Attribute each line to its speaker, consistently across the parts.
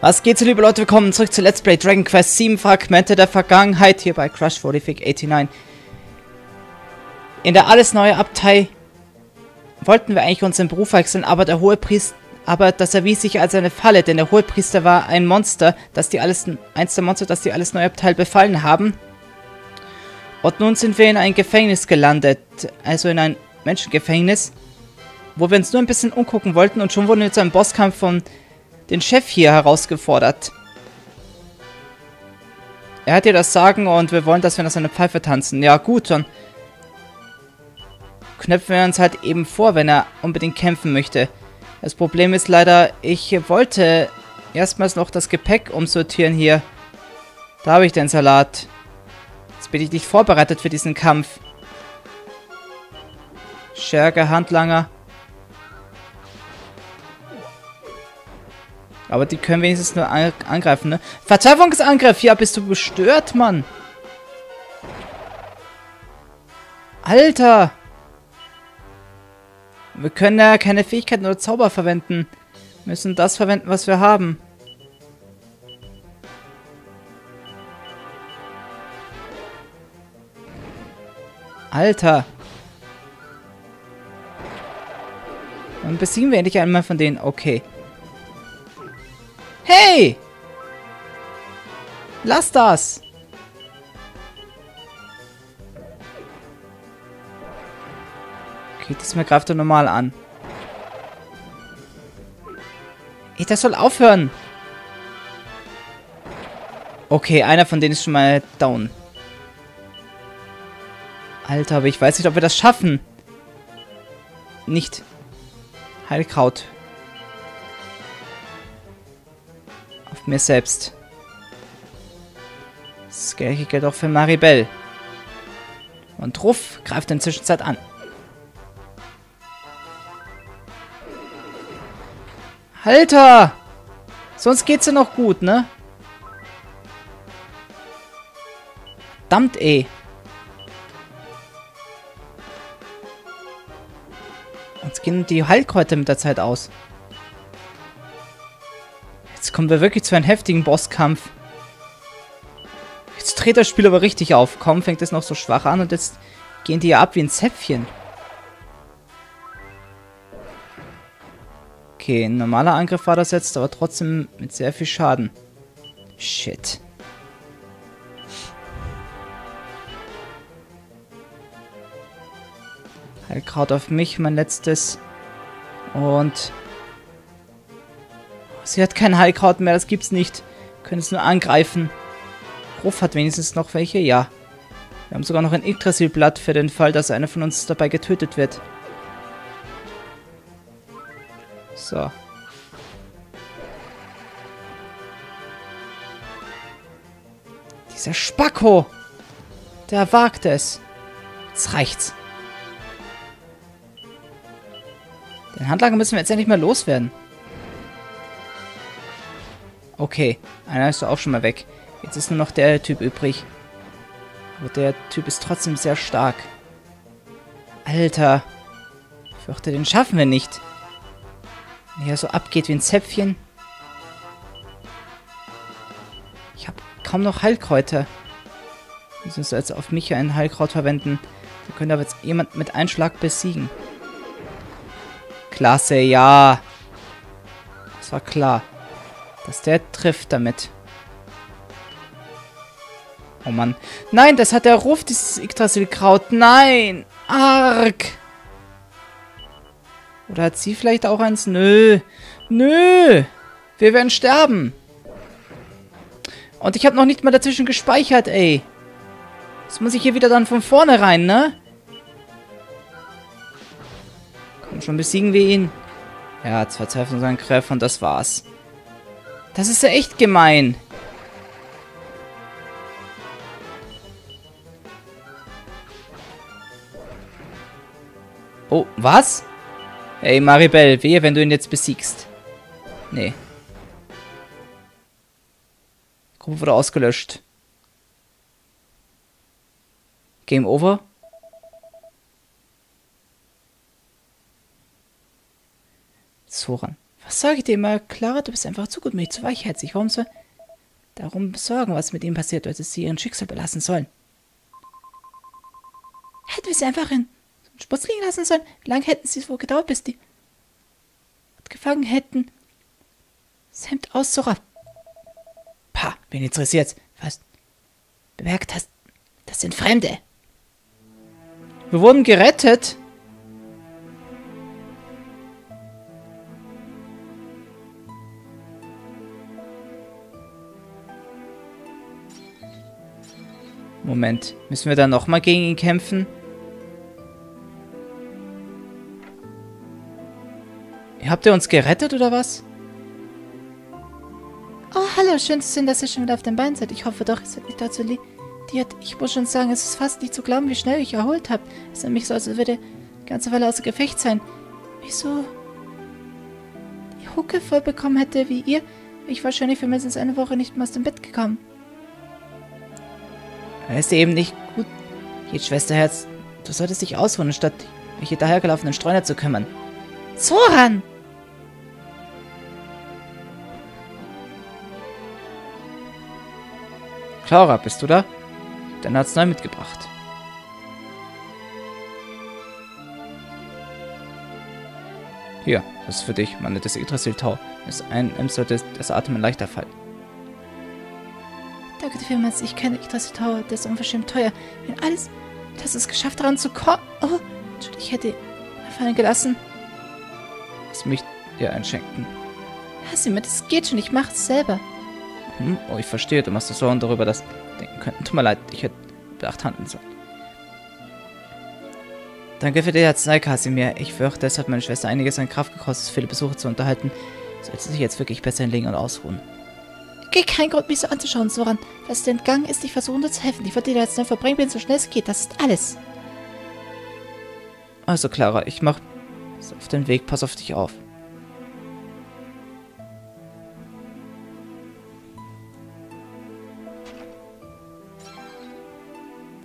Speaker 1: Was geht so, liebe Leute? Willkommen zurück zu Let's Play Dragon Quest 7 Fragmente der Vergangenheit hier bei Crush 4589. In der alles neue Abtei wollten wir eigentlich unseren Beruf wechseln, aber der Hohepriester, aber das erwies sich als eine Falle, denn der Hohepriester war ein Monster, das die alles, eins der Monster, das die alles neue Abteil befallen haben. Und nun sind wir in ein Gefängnis gelandet, also in ein Menschengefängnis, wo wir uns nur ein bisschen umgucken wollten und schon wurden wir zu einem Bosskampf von den Chef hier herausgefordert. Er hat dir das Sagen und wir wollen, dass wir nach seiner Pfeife tanzen. Ja gut, dann knöpfen wir uns halt eben vor, wenn er unbedingt kämpfen möchte. Das Problem ist leider, ich wollte erstmals noch das Gepäck umsortieren hier. Da habe ich den Salat. Jetzt bin ich nicht vorbereitet für diesen Kampf. Scherge, Handlanger. Aber die können wenigstens nur angreifen, ne? Verzweiflungsangriff! Ja, bist du gestört, Mann? Alter! Wir können ja keine Fähigkeiten oder Zauber verwenden. Wir müssen das verwenden, was wir haben. Alter! Dann besiegen wir endlich einmal von denen. Okay. Hey! Lass das! Okay, diesmal greift er normal an. Ey, das soll aufhören! Okay, einer von denen ist schon mal down. Alter, aber ich weiß nicht, ob wir das schaffen. Nicht. Heilkraut. Mir selbst. Das gleiche gilt auch für Maribel. Und Ruff greift in der Zwischenzeit an. Alter! Sonst geht's ja noch gut, ne? Verdammt, ey. Jetzt gehen die Heilkräuter mit der Zeit aus kommen wir wirklich zu einem heftigen Bosskampf. Jetzt dreht das Spiel aber richtig auf. Kaum fängt es noch so schwach an und jetzt gehen die ja ab wie ein Zäpfchen. Okay, ein normaler Angriff war das jetzt, aber trotzdem mit sehr viel Schaden. Shit. Heilkraut auf mich, mein letztes. Und Sie hat kein Heilkraut mehr, das gibt's nicht. Können es nur angreifen. Ruff hat wenigstens noch welche, ja. Wir haben sogar noch ein Yggdrasil-Blatt für den Fall, dass einer von uns dabei getötet wird. So. Dieser Spacko! Der wagt es. Jetzt reicht's. Den Handlanger müssen wir jetzt endlich mal loswerden. Okay, einer ist auch schon mal weg. Jetzt ist nur noch der Typ übrig. Aber der Typ ist trotzdem sehr stark. Alter. Ich fürchte, den schaffen wir nicht. Wenn er so abgeht wie ein Zäpfchen. Ich habe kaum noch Heilkräuter. Wir müssen jetzt auf mich ein Heilkraut verwenden. Wir können aber jetzt jemand mit Einschlag besiegen. Klasse, ja. Das war klar. Dass der trifft damit. Oh Mann. Nein, das hat der Ruf, dieses Yggdrasil-Kraut. Nein! Arg! Oder hat sie vielleicht auch eins? Nö. Nö! Wir werden sterben. Und ich habe noch nicht mal dazwischen gespeichert, ey. Jetzt muss ich hier wieder dann von vorne rein, ne? Komm schon, besiegen wir ihn. Ja, zwei Zweifelsangriff und das war's. Das ist ja echt gemein. Oh, was? Ey, Maribel, wehe, wenn du ihn jetzt besiegst. Nee. Gruppe wurde ausgelöscht. Game over? Zoran. Was sage ich dir immer? Clara, du bist einfach zu gut, mich zu weichherzig. Warum soll darum besorgen, was mit ihm passiert, als sie ihren Schicksal belassen sollen? Hätten wir sie einfach in Sputz liegen lassen sollen? Wie lange hätten sie es wohl gedauert, bis die gefangen hätten? Hemd aus, Zora. Pah, wen interessiert's? Was bemerkt hast, das sind Fremde. Wir wurden gerettet. Moment, müssen wir dann nochmal gegen ihn kämpfen? Habt ihr uns gerettet oder was? Oh, hallo, schön zu sehen, dass ihr schon wieder auf den Beinen seid. Ich hoffe doch, es wird nicht dazu liegen. Ich muss schon sagen, es ist fast nicht zu glauben, wie schnell ich erholt habe. Es ist nämlich so, als würde die ganze Weile außer Gefecht sein. Wieso die Hucke voll bekommen hätte wie ihr, ich wahrscheinlich für mindestens eine Woche nicht mehr aus dem Bett gekommen. Weißt du eben nicht gut. Jetzt, Schwesterherz, du solltest dich ausruhen, statt mich hier dahergelaufenen Streuner zu kümmern. Zoran! Clara, bist du da? Deine Arznei mitgebracht. Hier, das ist für dich, Mann, das Yggdrasil-Tau. Es einnimmst, sollte das Atmen leichter fallen. Danke dir vielmals. Ich kenne Yggdrasil-Tau, das ist unverschämt teuer. Wenn alles, das es geschafft, daran zu kommen... Oh, Entschuldigung, ich hätte fallen gelassen. Lass mich dir einschenken. Lass ihn mit, es geht schon, ich mach's selber. Hm? Oh, ich verstehe. Du machst dir Sorgen darüber, dass denken könnten. Tut mir leid, ich hätte bedacht handeln sollen. Danke für die Arznei, Kasimir. Ich fürchte, es hat meine Schwester einiges an Kraft gekostet, viele Besucher zu unterhalten. Sollte sich jetzt wirklich besser hinlegen und ausruhen. Okay, kein Grund, mich so anzuschauen, Soran. Was dir entgangen ist, ich versuche nur zu helfen. Ich würde dir jetzt nur verbringen, so schnell es geht. Das ist alles. Also, Clara, ich mach auf den Weg. Pass auf dich auf.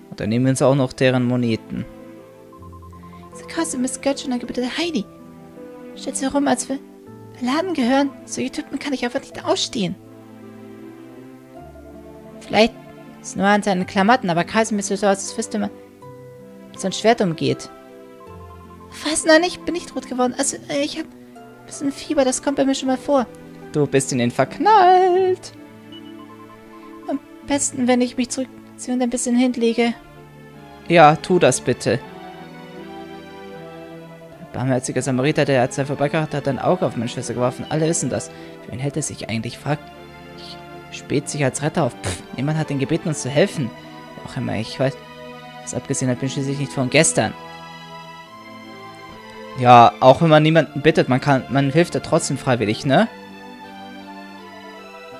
Speaker 1: Und dann nehmen wir uns auch noch deren Moneten. Diese Kasse Miss Götsch und bitte Heidi. Stellt sie herum, als wir Laden gehören. Solche Typen kann ich einfach nicht ausstehen. Vielleicht ist es nur an seinen Klamotten, aber Kasimir sieht so aus, als wüsste man, wie so ein Schwert umgeht. Was? Nein, ich bin nicht rot geworden. Also, äh, ich habe ein bisschen Fieber, das kommt bei mir schon mal vor. Du bist in den verknallt. Am besten, wenn ich mich zurück sie und ein bisschen hinlege. Ja, tu das bitte. Der barmherzige Samariter, der als er vorbeigebracht hat, ein Auge auf meine Schwester geworfen. Alle wissen das. Für wen hält er sich eigentlich? Fragt. Spät sich als Retter auf. Pff, niemand hat ihn gebeten, uns zu helfen. Auch immer, ich weiß. Was abgesehen hat, bin schließlich nicht von gestern. Ja, auch wenn man niemanden bittet, man kann, man hilft ja trotzdem freiwillig, ne?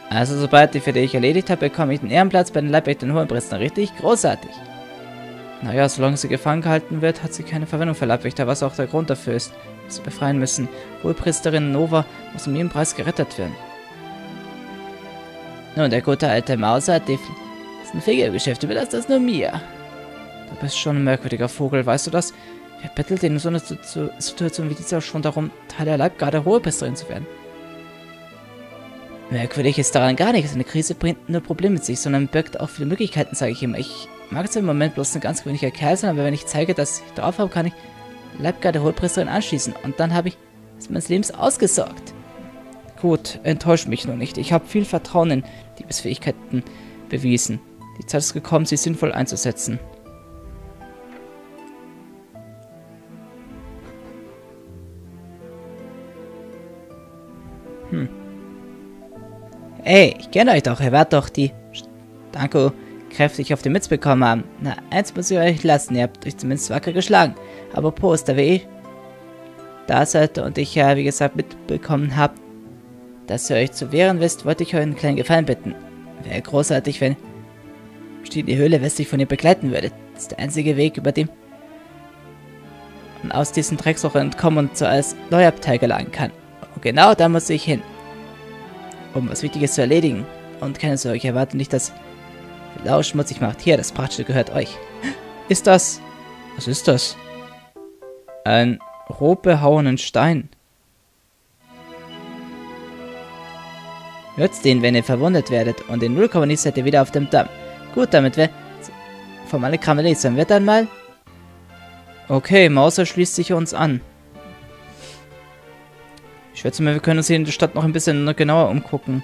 Speaker 1: Also sobald die für dich erledigt habe, bekomme ich den Ehrenplatz bei den Leibwächtern Hohenbristen. Richtig großartig. Naja, solange sie gefangen gehalten wird, hat sie keine Verwendung für Leibwächter, was auch der Grund dafür ist, dass sie befreien müssen. Hohepriesterin Nova muss um jeden Preis gerettet werden. Nun, der gute alte Mauser hat die ein Fegergeschäft, überlass das nur mir. Du bist schon ein merkwürdiger Vogel, weißt du das? Wer bettelt in so einer Situation wie dieser schon darum, Teil der Leibgarde Hohepriesterin zu werden? Merkwürdig ist daran gar nichts. Eine Krise bringt nur Probleme mit sich, sondern birgt auch viele Möglichkeiten, sage ich immer. Ich mag zwar im Moment bloß ein ganz gewöhnlicher Kerl sein, aber wenn ich zeige, dass ich drauf habe, kann ich Leibgarde Hohepriesterin anschließen. Und dann habe ich es meines Lebens ausgesorgt. Gut, enttäuscht mich nur nicht. Ich habe viel Vertrauen in Diebesfähigkeiten bewiesen. Die Zeit ist gekommen, sie sinnvoll einzusetzen. Hm. Ey, ich kenne euch doch. Ihr wart doch die Danko kräftig auf die Mütze bekommen haben. Na, eins muss ich euch lassen. Ihr habt euch zumindest wacker geschlagen. Aber Post, da wir eh da seid und ich ja, wie gesagt, mitbekommen habt, dass ihr euch zu wehren wisst, wollte ich euch einen kleinen Gefallen bitten. Wäre großartig, wenn die Höhle westlich von ihr begleiten würde. Das ist der einzige Weg, über dem man aus diesem Drecksloch entkommen und so als Neuabteil gelangen kann. Und genau da muss ich hin um was Wichtiges zu erledigen. Und keine Sorge, ich erwarte nicht, dass Lau schmutzig macht. Hier, das Prachtstück gehört euch. Ist das... Was ist das? Ein roh behauenen Stein. Hört den, wenn ihr verwundet werdet. Und in 0, nichts seid ihr wieder auf dem Damm. Gut, damit wir vom alle Krammelé sein. Wird dann mal... Okay, Mauser schließt sich uns an. Ich schätze mal, wir können uns hier in der Stadt noch ein bisschen genauer umgucken.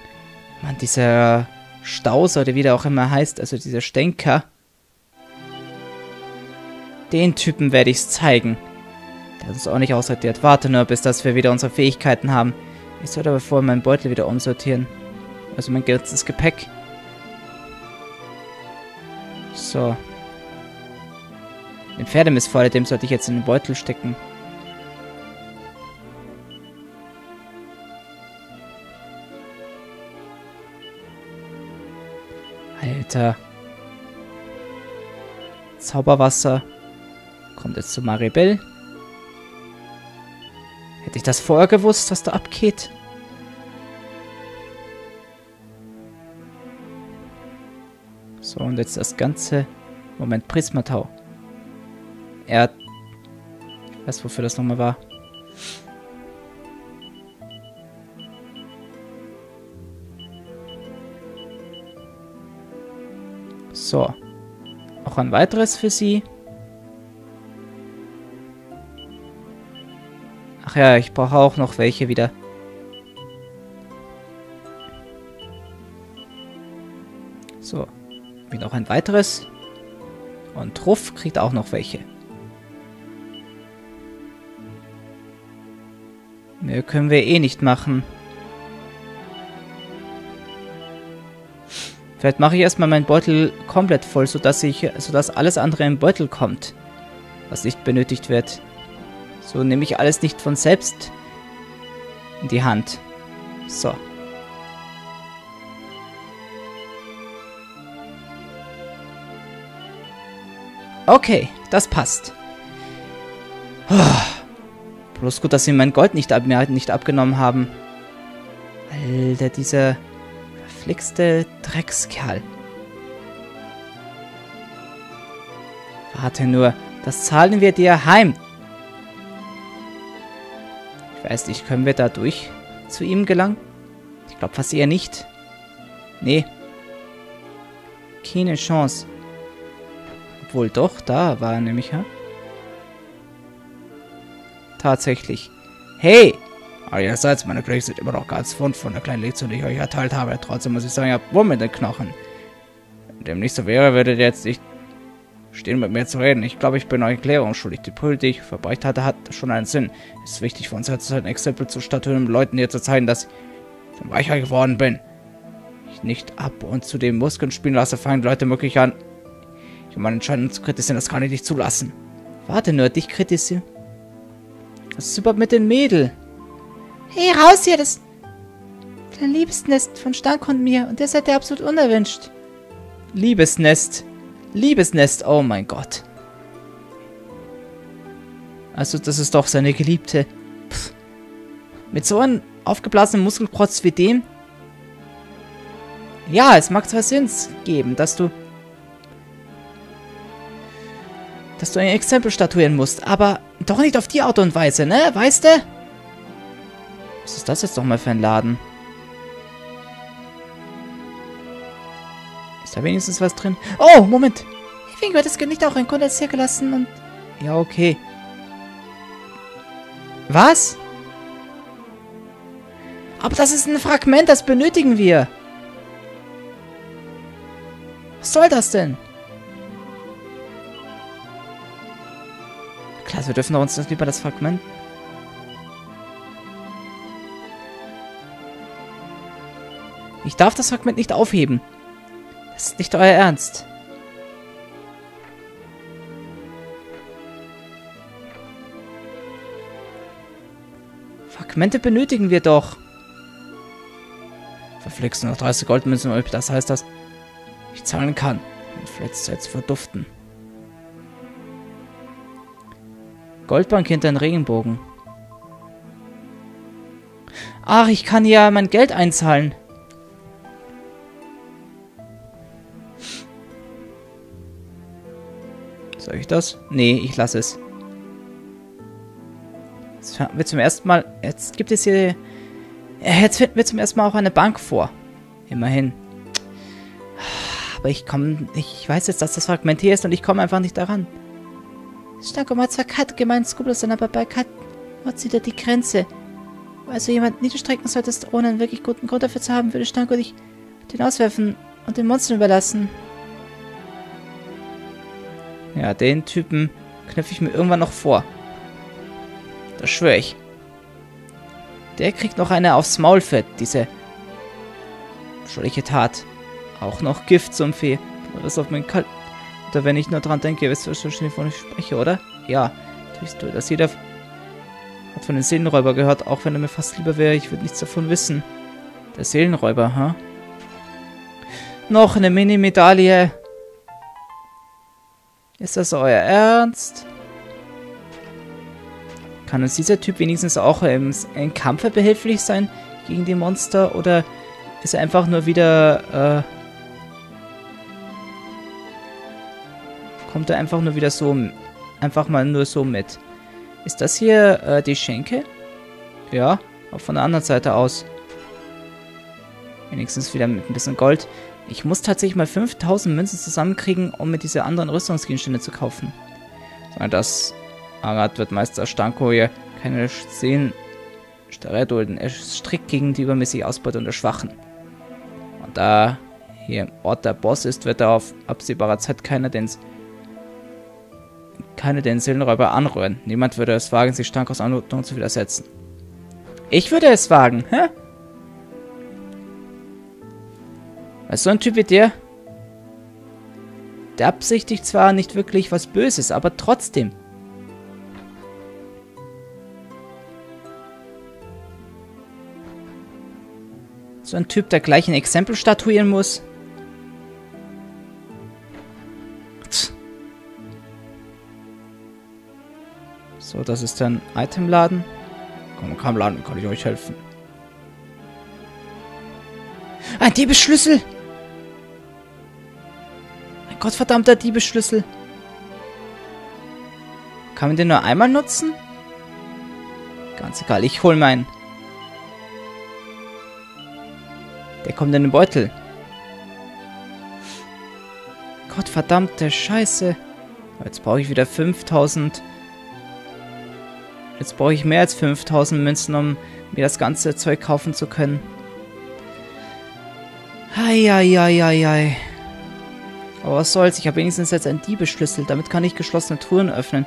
Speaker 1: Mann, dieser Staus oder wie der auch immer heißt, also dieser Stenker. Den Typen werde ich es zeigen. Der ist auch nicht aussortiert. Warte nur, bis dass wir wieder unsere Fähigkeiten haben. Ich sollte aber vorher meinen Beutel wieder umsortieren. Also mein ganzes Gepäck. So. Den Pferdemist vor dem sollte ich jetzt in den Beutel stecken. Alter. Zauberwasser. Kommt jetzt zu Maribel. Hätte ich das vorher gewusst, was da abgeht? So, und jetzt das ganze... Moment, Prismatau. Er hat... Ich weiß, wofür das nochmal war. So. Auch ein weiteres für sie. Ach ja, ich brauche auch noch welche wieder. So. Wie noch ein weiteres. Und Truff kriegt auch noch welche. Mehr können wir eh nicht machen. Vielleicht mache ich erstmal meinen Beutel komplett voll, sodass, ich, sodass alles andere im Beutel kommt, was nicht benötigt wird. So nehme ich alles nicht von selbst in die Hand. So. Okay, das passt. Bloß gut, dass sie mein Gold nicht, ab, mir nicht abgenommen haben. Alter, dieser verflixte Dreckskerl. Warte nur, das zahlen wir dir heim. Weiß nicht, können wir da durch zu ihm gelangen? Ich glaube fast eher nicht. Nee. Keine Chance. Obwohl doch, da war er nämlich, ja? Tatsächlich. Hey! Aber ihrerseits, meine Knochen sind immer noch ganz wund von der kleinen Lektion, die ich euch erteilt habe. Trotzdem muss ich sagen, ihr habt Wurm in den Knochen. Wenn dem nicht so wäre, würdet ihr jetzt nicht stehen mit mir zu reden. Ich glaube, ich bin euch Erklärung schuldig. Die Pult, die ich verbreitet hatte, hat schon einen Sinn. Es ist wichtig für uns jetzt ein Exempel zu statuieren, um Leuten hier zu zeigen, dass ich weicher geworden bin. Ich nicht ab und zu den Muskeln spielen lasse, fangen Leute möglich an, ich meine Entscheidung zu kritisieren. Das kann ich nicht zulassen. Warte nur, dich kritisieren. Was ist überhaupt mit dem Mädel? Hey, raus hier, das... Dein Liebesnest von Stank und mir. Und der seid ihr absolut unerwünscht. Liebesnest. Liebesnest, oh mein Gott. Also, das ist doch seine Geliebte. Pff. Mit so einem aufgeblasenen Muskelprotz wie dem? Ja, es mag zwar Sinn geben, dass du... Dass du ein Exempel statuieren musst, aber doch nicht auf die Art und Weise, ne? Weißt du? Was ist das jetzt nochmal für ein Laden? Da wenigstens was drin? Oh, Moment! Wegen wird das nicht auch ein Kondensier gelassen und... Ja, okay. Was? Aber das ist ein Fragment, das benötigen wir. Was soll das denn? Klar, wir dürfen uns das lieber das Fragment... Ich darf das Fragment nicht aufheben. Das ist nicht euer Ernst. Fragmente benötigen wir doch. Verflixt noch 30 Goldmünzen, ob das heißt, dass ich zahlen kann. Und vielleicht jetzt verduften. Goldbank hinter den Regenbogen. Ach, ich kann ja mein Geld einzahlen. Ich das? Nee, ich lasse es. Jetzt finden wir zum ersten Mal... Jetzt gibt es hier... Jetzt finden wir zum ersten Mal auch eine Bank vor. Immerhin. Aber ich komme... Ich weiß jetzt, dass das Fragment hier ist und ich komme einfach nicht daran. Stanko hat zwar Kat gemeint, sein, aber bei Kat hat sie da die Grenze. Also jemand niederstrecken solltest, ohne einen wirklich guten Grund dafür zu haben, würde Stanko dich den auswerfen und den Monstern überlassen. Ja, den Typen knöpfe ich mir irgendwann noch vor. Das schwöre ich. Der kriegt noch eine aufs Maul für diese schuldige Tat. Auch noch Gift zum Fee. Was auf meinen Kalt. Oder wenn ich nur dran denke, weißt du wahrscheinlich, wovon ich spreche, oder? Ja, tust du. Dass jeder hat von den Seelenräuber gehört, auch wenn er mir fast lieber wäre. Ich würde nichts davon wissen. Der Seelenräuber, ha? Huh? Noch eine Mini-Medaille. Ist das euer Ernst? Kann uns dieser Typ wenigstens auch im, im Kampfe behilflich sein gegen die Monster? Oder ist er einfach nur wieder... Äh, kommt er einfach nur wieder so... Einfach mal nur so mit. Ist das hier äh, die Schenke? Ja, auch von der anderen Seite aus. Wenigstens wieder mit ein bisschen Gold. Ich muss tatsächlich mal 5000 Münzen zusammenkriegen, um mir diese anderen Rüstungsgegenstände zu kaufen. Das Arat wird Meister Stanko hier keine Szenen dulden. Er strikt gegen die übermäßige Ausbeute der Schwachen. Und da hier im Ort der Boss ist, wird er auf absehbarer Zeit keiner den, keine den Seelenräuber anrühren. Niemand würde es wagen, sich Stankos Anordnung zu widersetzen. Ich würde es wagen, hä? Weil so ein Typ wie der, der absichtigt zwar nicht wirklich was Böses, aber trotzdem. So ein Typ, der gleich ein Exempel statuieren muss. So, das ist ein Itemladen. Komm, komm, Laden, kann ich euch helfen. Ein Diebesschlüssel! Ein gottverdammter Diebesschlüssel. Kann man den nur einmal nutzen? Ganz egal, ich hol meinen. Der kommt in den Beutel. Gottverdammte Scheiße. Jetzt brauche ich wieder 5000. Jetzt brauche ich mehr als 5000 Münzen, um mir das ganze Zeug kaufen zu können. Eieieiei. Aber was soll's, ich habe wenigstens jetzt einen Diebeschlüssel. Damit kann ich geschlossene Truhen öffnen.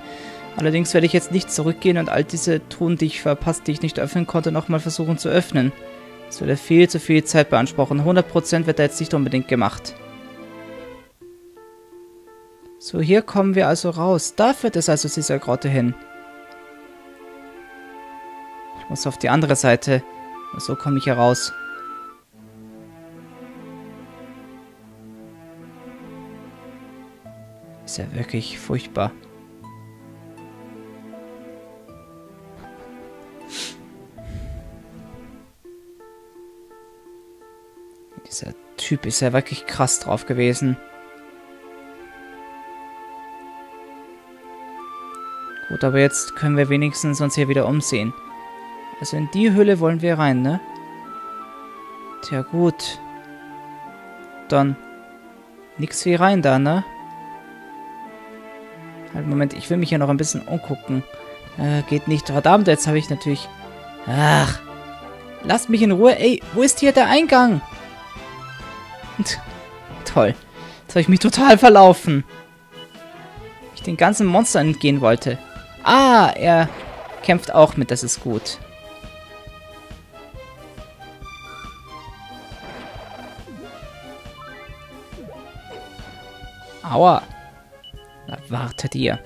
Speaker 1: Allerdings werde ich jetzt nicht zurückgehen und all diese Truhen, die ich verpasst, die ich nicht öffnen konnte, nochmal versuchen zu öffnen. Das würde viel zu viel Zeit beanspruchen. 100% wird da jetzt nicht unbedingt gemacht. So, hier kommen wir also raus. Da führt es also dieser Grotte hin. Ich muss auf die andere Seite. So komme ich hier raus. Ist ja wirklich furchtbar. Dieser Typ ist ja wirklich krass drauf gewesen. Gut, aber jetzt können wir wenigstens uns hier wieder umsehen. Also in die Hülle wollen wir rein, ne? Tja, gut. Dann nix wie rein da, ne? Halt, Moment, ich will mich hier noch ein bisschen umgucken. Äh, geht nicht. Verdammt, jetzt habe ich natürlich... Ach. Lasst mich in Ruhe. Ey, wo ist hier der Eingang? Toll. Jetzt habe ich mich total verlaufen. Ich den ganzen Monstern entgehen wollte. Ah, er kämpft auch mit. Das ist gut. Aua. Wartet ihr.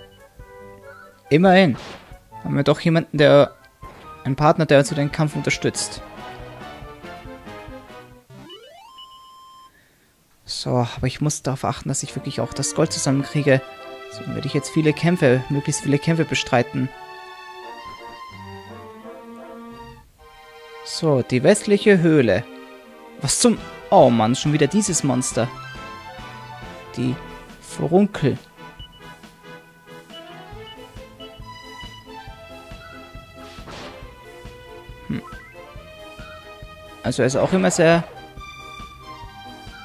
Speaker 1: Immerhin. Haben wir doch jemanden, der... Ein Partner, der uns in den Kampf unterstützt. So, aber ich muss darauf achten, dass ich wirklich auch das Gold zusammenkriege. Deswegen werde ich jetzt viele Kämpfe, möglichst viele Kämpfe bestreiten. So, die westliche Höhle. Was zum... Oh Mann, schon wieder dieses Monster. Die Furunkel. Also er ist auch immer sehr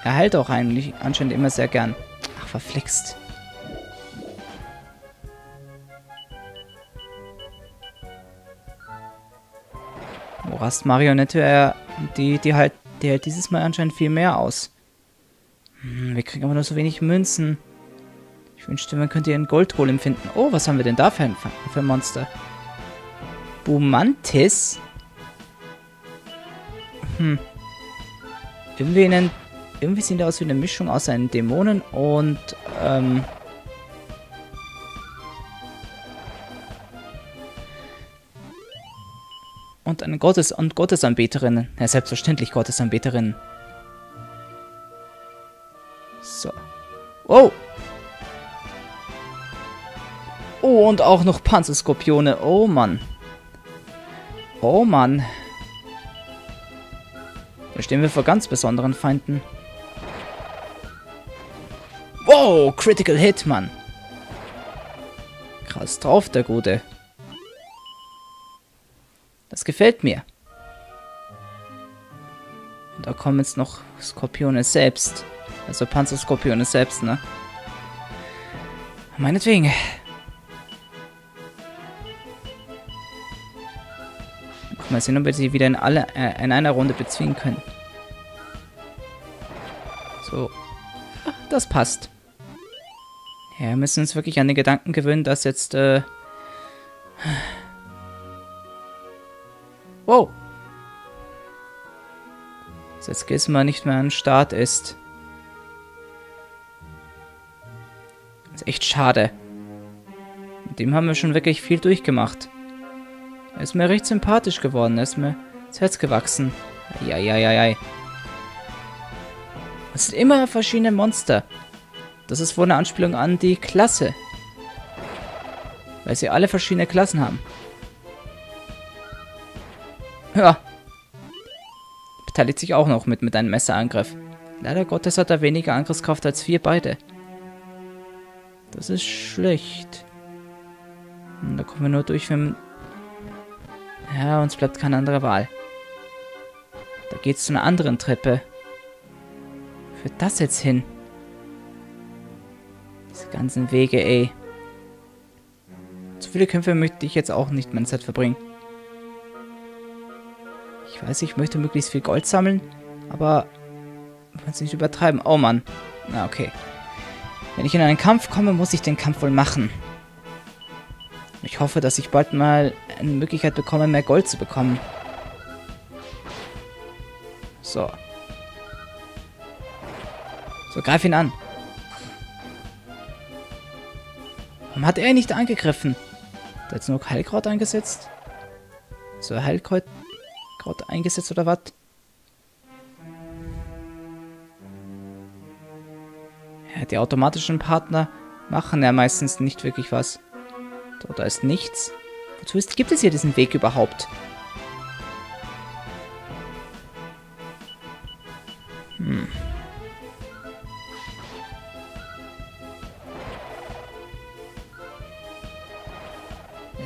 Speaker 1: Er heilt auch eigentlich anscheinend immer sehr gern. Ach, verflixt. Morast Marionette, er, die, die, halt, die hält dieses Mal anscheinend viel mehr aus. Hm, wir kriegen aber nur so wenig Münzen. Ich wünschte, man könnte einen Goldgolem finden. Oh, was haben wir denn da für ein, für ein Monster? Bumantis? Hm. Irgendwie, einen, irgendwie sieht er aus wie eine Mischung aus einem Dämonen und, ähm... Und eine Gottes- und Gottesanbeterin. Ja, selbstverständlich Gottesanbeterin. So. Oh! Oh, und auch noch Panzerskorpione. Oh, Mann. Oh, Mann. Da stehen wir vor ganz besonderen Feinden. Wow, Critical Hit, Mann. Krass drauf, der Gute. Das gefällt mir. Und da kommen jetzt noch Skorpione selbst. Also Panzerskorpione selbst, ne? Meinetwegen. Mal sehen, ob wir sie wieder in, alle, äh, in einer Runde bezwingen können. So. Das passt. Ja, wir müssen uns wirklich an den Gedanken gewöhnen, dass jetzt, äh... Wow. Dass jetzt Gizmo nicht mehr am Start ist. Das ist echt schade. Mit dem haben wir schon wirklich viel durchgemacht. Er ist mir recht sympathisch geworden. Er ist mir ins Herz gewachsen. Eieieiei. Es sind immer verschiedene Monster. Das ist wohl eine Anspielung an die Klasse. Weil sie alle verschiedene Klassen haben. Ja. Beteiligt sich auch noch mit, mit einem Messerangriff. Leider Gottes hat er weniger Angriffskraft als wir beide. Das ist schlecht. Und da kommen wir nur durch, wenn ja, uns bleibt keine andere Wahl. Da geht's zu einer anderen Treppe. Führt das jetzt hin? Diese ganzen Wege, ey. Zu viele Kämpfe möchte ich jetzt auch nicht meine Zeit verbringen. Ich weiß, ich möchte möglichst viel Gold sammeln, aber will es nicht übertreiben. Oh Mann. Na, okay. Wenn ich in einen Kampf komme, muss ich den Kampf wohl machen. Ich hoffe, dass ich bald mal eine Möglichkeit bekomme, mehr Gold zu bekommen. So. So, greif ihn an. Warum hat er nicht angegriffen? Hat er jetzt nur Heilkraut eingesetzt? So, Heilkraut Kraut eingesetzt oder was? Ja, die automatischen Partner machen ja meistens nicht wirklich was. Da ist nichts. Wozu ist, gibt es hier diesen Weg überhaupt? Hm.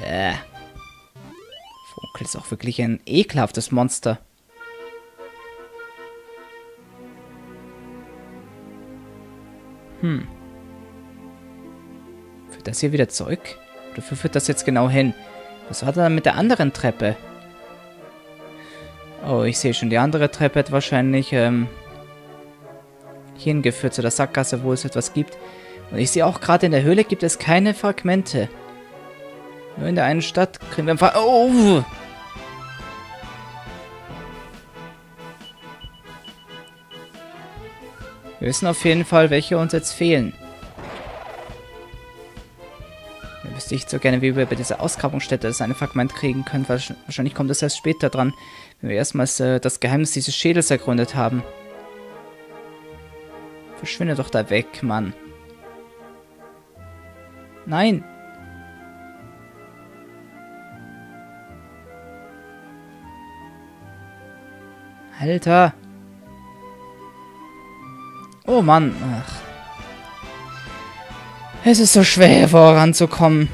Speaker 1: Äh. Funkel ist auch wirklich ein ekelhaftes Monster. Hm. Für das hier wieder Zeug? Wofür führt das jetzt genau hin? Was war da mit der anderen Treppe? Oh, ich sehe schon, die andere Treppe hat wahrscheinlich ähm, hingeführt zu der Sackgasse, wo es etwas gibt. Und ich sehe auch gerade in der Höhle gibt es keine Fragmente. Nur in der einen Stadt kriegen wir einfach... Oh! Wir wissen auf jeden Fall, welche uns jetzt fehlen. Wüsste ich so gerne, wie wir bei dieser Ausgrabungsstätte das eine Fragment kriegen können. Wahrscheinlich kommt das erst später dran, wenn wir erstmals äh, das Geheimnis dieses Schädels ergründet haben. Verschwinde doch da weg, Mann. Nein! Alter! Oh Mann, ach. Es ist so schwer, voranzukommen.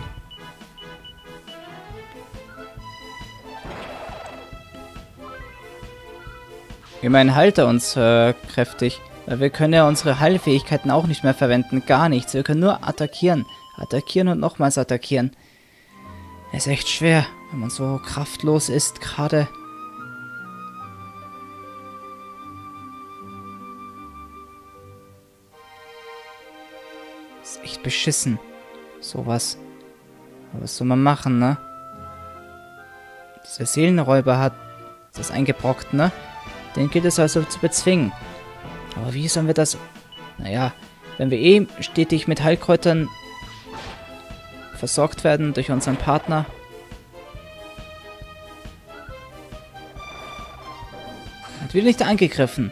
Speaker 1: Immerhin heilt er uns äh, kräftig. Weil wir können ja unsere Heilfähigkeiten auch nicht mehr verwenden. Gar nichts. Wir können nur attackieren. Attackieren und nochmals attackieren. Ist echt schwer, wenn man so kraftlos ist gerade. Ist echt beschissen. Sowas. Aber was soll man machen, ne? Dieser Seelenräuber hat das eingebrockt, ne? Den gilt es also zu bezwingen. Aber wie sollen wir das... Naja, wenn wir eh stetig mit Heilkräutern versorgt werden durch unseren Partner. Hat wieder nicht angegriffen.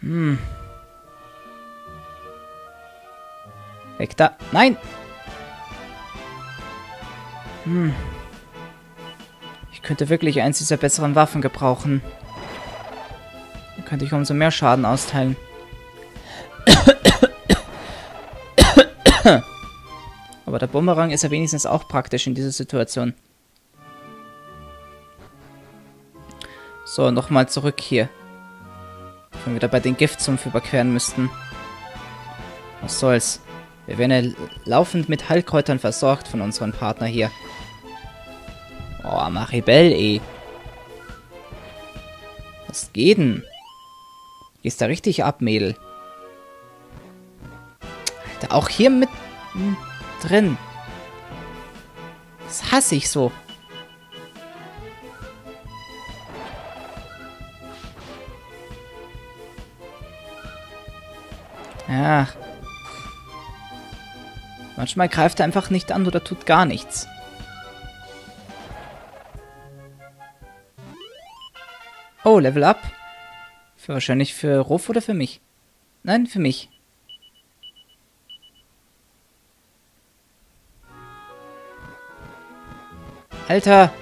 Speaker 1: Hm. Weg da. Nein! Hm. Ich könnte wirklich eins dieser besseren Waffen gebrauchen. Dann könnte ich umso mehr Schaden austeilen. Aber der Bumerang ist ja wenigstens auch praktisch in dieser Situation. So, nochmal zurück hier. Wenn wir wieder bei den Giftsumpf überqueren müssten. Was soll's. Wir werden ja laufend mit Heilkräutern versorgt von unserem Partner hier. Oh, Maribel, ey. Was geht denn? Gehst da richtig ab, Mädel. Alter, auch hier mit drin. Das hasse ich so. Ja. Manchmal greift er einfach nicht an oder tut gar nichts. Level Up. Für wahrscheinlich für Ruf oder für mich? Nein, für mich. Alter.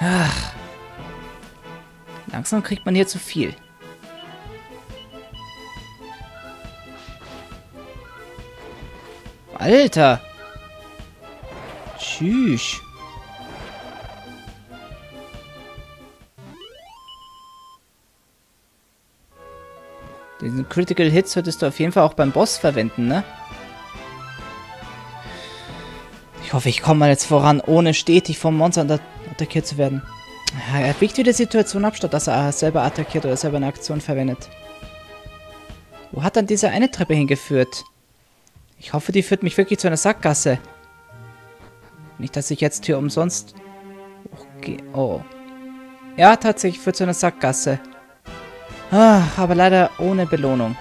Speaker 1: Ach. Langsam kriegt man hier zu viel. Alter. Tschüss. Diesen Critical Hit solltest du auf jeden Fall auch beim Boss verwenden, ne? Ich hoffe, ich komme mal jetzt voran, ohne stetig vom Monster attackiert zu werden. Er biegt wieder die Situation ab, statt dass er selber attackiert oder selber eine Aktion verwendet. Wo hat dann diese eine Treppe hingeführt? Ich hoffe, die führt mich wirklich zu einer Sackgasse. Nicht, dass ich jetzt hier umsonst... Okay, oh. Ja, tatsächlich führt zu einer Sackgasse. Ah, aber leider ohne Belohnung.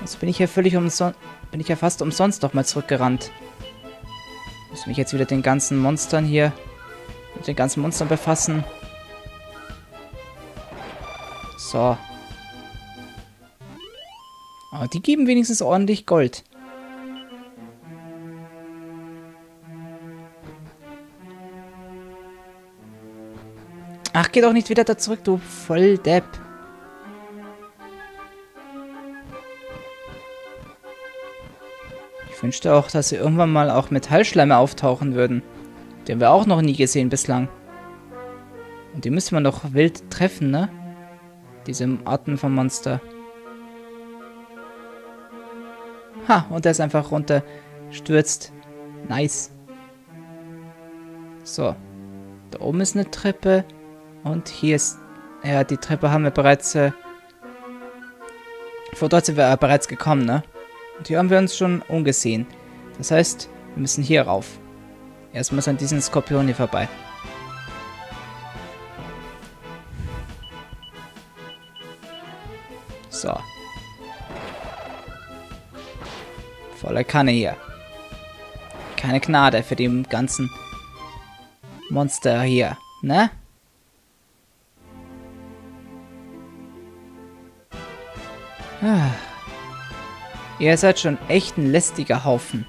Speaker 1: Jetzt bin ich ja völlig umsonst... Bin ich ja fast umsonst doch mal zurückgerannt. Muss mich jetzt wieder den ganzen Monstern hier... Mit den ganzen Monstern befassen. So. Aber die geben wenigstens ordentlich Gold. Ach, geh doch nicht wieder da zurück, du Volldepp. Ich wünschte auch, dass sie irgendwann mal auch Metallschleime auftauchen würden. Die haben wir auch noch nie gesehen bislang. Und die müssen wir doch wild treffen, ne? Diese Arten von Monster. Ha, und der ist einfach runterstürzt. Nice. So. Da oben ist eine Treppe. Und hier ist... Ja, die Treppe haben wir bereits... Äh, vor dort sind wir äh, bereits gekommen, ne? Und hier haben wir uns schon umgesehen. Das heißt, wir müssen hier rauf. Erstmal an diesen Skorpion hier vorbei. So. Voller Kanne hier. Keine Gnade für die ganzen Monster hier, ne? Ah. Ihr seid schon echt ein lästiger Haufen.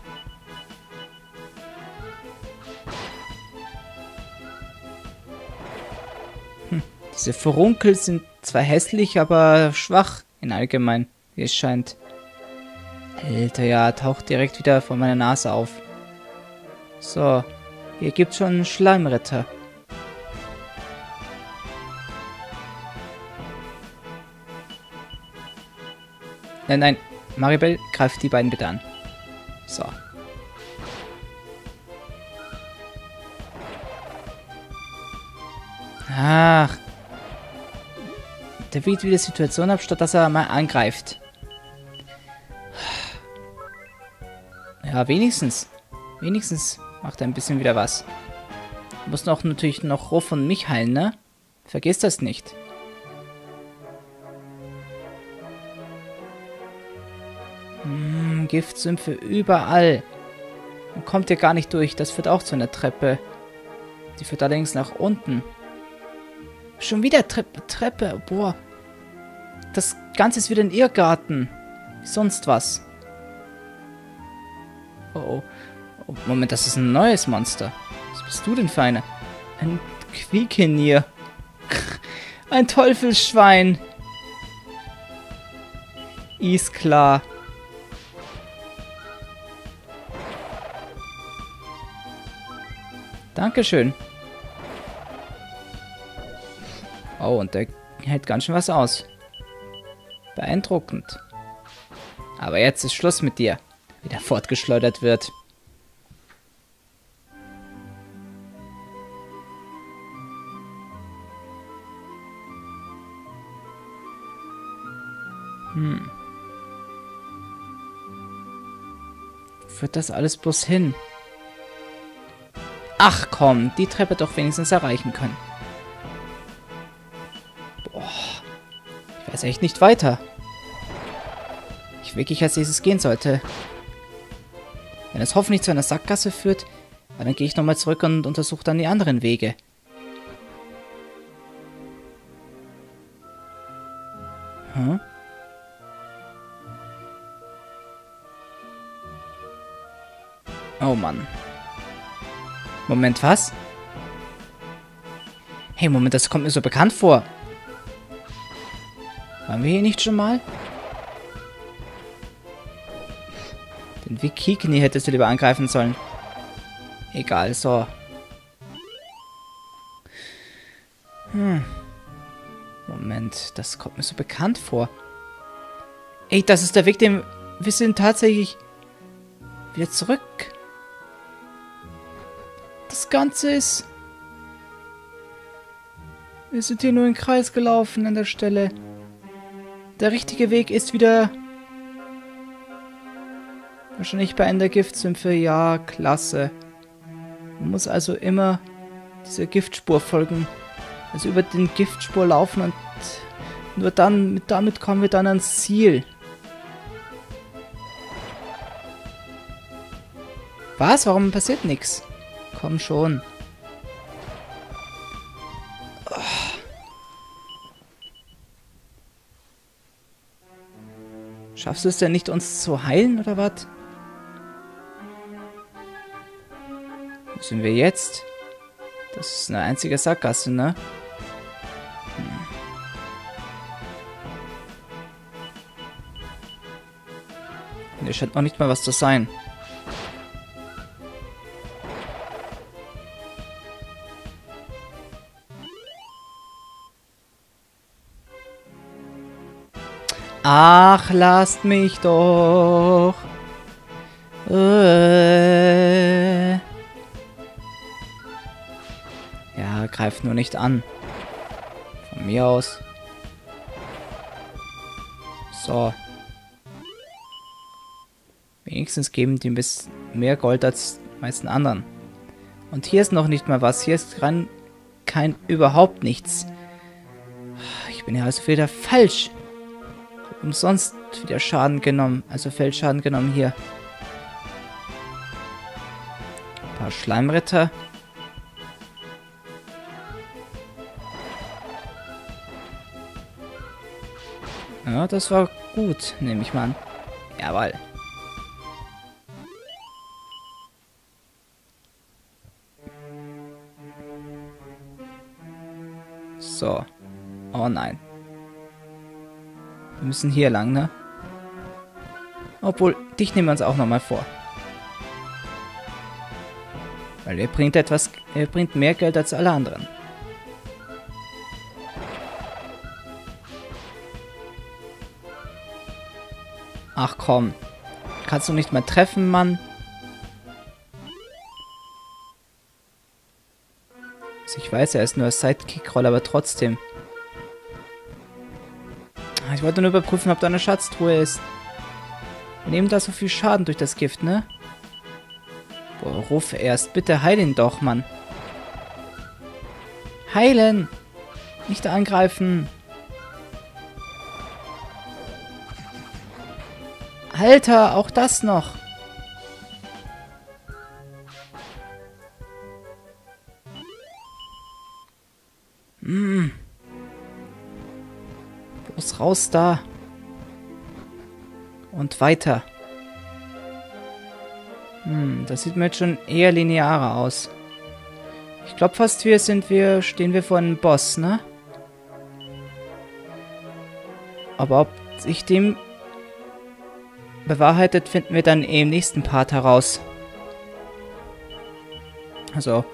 Speaker 1: Hm. Diese Furunkel sind zwar hässlich, aber schwach in allgemein, wie es scheint. Alter, ja, taucht direkt wieder vor meiner Nase auf. So, hier gibt's schon einen Schleimritter. Nein, nein, Maribel greift die beiden bitte an. So. Ach. Der wiegt wieder Situation ab, statt dass er mal angreift. Ja, wenigstens. Wenigstens macht er ein bisschen wieder was. Du musst auch natürlich noch Ruff und mich heilen, ne? Vergiss das nicht. Giftsümpfe überall. Man kommt hier gar nicht durch. Das führt auch zu einer Treppe. Die führt allerdings nach unten. Schon wieder Treppe, Treppe. Boah. Das Ganze ist wieder ein Irrgarten. Sonst was. Oh, oh. oh, Moment, das ist ein neues Monster. Was bist du denn für eine? Ein Quiekenier. Ein Teufelsschwein. Ist klar. Dankeschön. Oh, und der hält ganz schön was aus. Beeindruckend. Aber jetzt ist Schluss mit dir. Wieder fortgeschleudert wird. Hm. Führt das alles bloß hin? Ach komm, die Treppe doch wenigstens erreichen können. Boah. Ich weiß echt nicht weiter. Ich wirklich als nächstes gehen sollte. Wenn es hoffentlich zu einer Sackgasse führt, dann gehe ich nochmal zurück und untersuche dann die anderen Wege. Moment, was? Hey, Moment, das kommt mir so bekannt vor. Waren wir hier nicht schon mal? Den Wikikni hättest du lieber angreifen sollen. Egal, so. Hm. Moment, das kommt mir so bekannt vor. Ey, das ist der Weg, den wir sind tatsächlich wieder zurück Ganze ist... Wir sind hier nur im Kreis gelaufen an der Stelle. Der richtige Weg ist wieder... Wahrscheinlich bei einer Giftsümpfe. Ja, klasse. Man muss also immer dieser Giftspur folgen. Also über den Giftspur laufen und nur dann, damit kommen wir dann ans Ziel. Was? Warum passiert nichts? Komm schon. Schaffst du es denn nicht, uns zu heilen, oder was? Wo sind wir jetzt? Das ist eine einzige Sackgasse, ne? Hm. Hier scheint noch nicht mal was zu sein. Ach, lasst mich doch. Äh. Ja, greift nur nicht an. Von mir aus. So. Wenigstens geben die ein bisschen mehr Gold als die meisten anderen. Und hier ist noch nicht mal was. Hier ist dran kein überhaupt nichts. Ich bin ja also wieder falsch umsonst wieder Schaden genommen. Also Feldschaden genommen hier. Ein paar Schleimritter. Ja, das war gut, nehme ich mal an. Jawohl. So. Oh nein. Wir müssen hier lang, ne? Obwohl, dich nehmen wir uns auch nochmal vor. Weil er bringt etwas, er bringt mehr Geld als alle anderen. Ach komm. Kannst du nicht mal treffen, Mann? Also ich weiß, er ist nur Sidekick-Roll, aber trotzdem. Ich wollte nur überprüfen, ob da eine Schatztruhe ist. Wir nehmen da so viel Schaden durch das Gift, ne? Boah, ruf erst. Bitte heil ihn doch, Mann. Heilen! Nicht angreifen! Alter, auch das noch! Hm. Bloß raus da. Und weiter. Hm, das sieht mir jetzt schon eher linearer aus. Ich glaube fast wir sind wir, stehen wir vor einem Boss, ne? Aber ob sich dem bewahrheitet, finden wir dann im nächsten Part heraus. Also,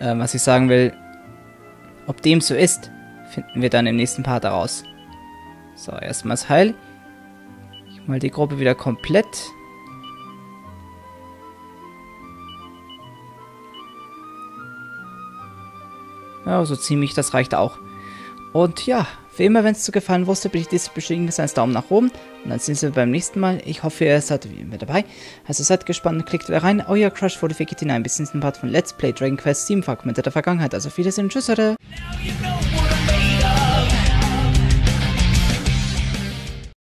Speaker 1: äh, was ich sagen will, ob dem so ist, finden wir dann im nächsten Part heraus. So, erstmals heil. Ich mal die Gruppe wieder komplett. Ja, so ziemlich, das reicht auch. Und ja, wie immer, wenn es dir gefallen wusste, bitte ich dieses bestätigen mit einem Daumen nach oben. Und dann sehen wir beim nächsten Mal. Ich hoffe, ihr seid mit dabei. Also seid gespannt, klickt wieder rein. Euer Crush 45 hinein bis nächsten Part von Let's Play Dragon Quest 7 Fragmente der Vergangenheit. Also Wiedersehen, tschüss, oder?